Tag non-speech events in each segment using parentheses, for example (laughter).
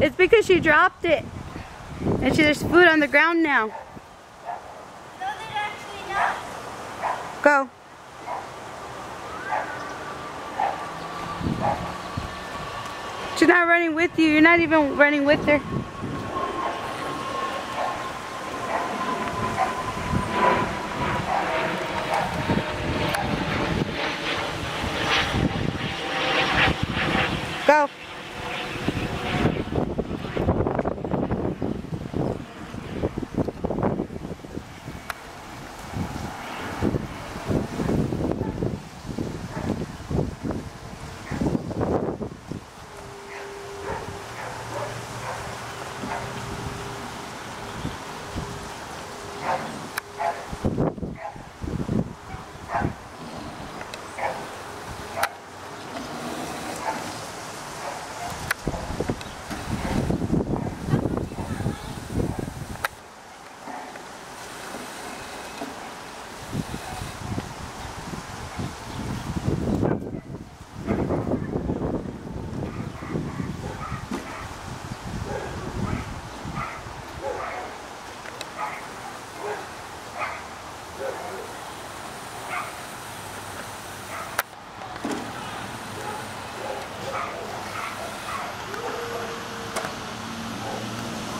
It's because she dropped it. And she, there's food on the ground now. Go. She's not running with you. You're not even running with her. Go. 何?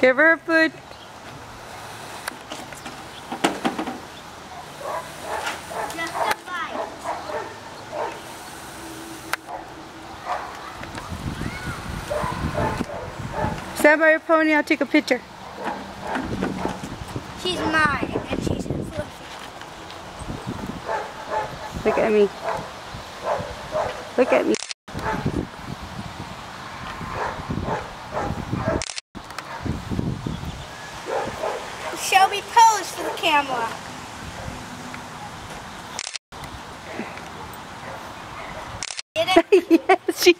Give her food. Stand by your pony, I'll take a picture. She's mine, and she's fluffy. Look at me. Look at me. Shellbie pose for the camera. (laughs) yes, she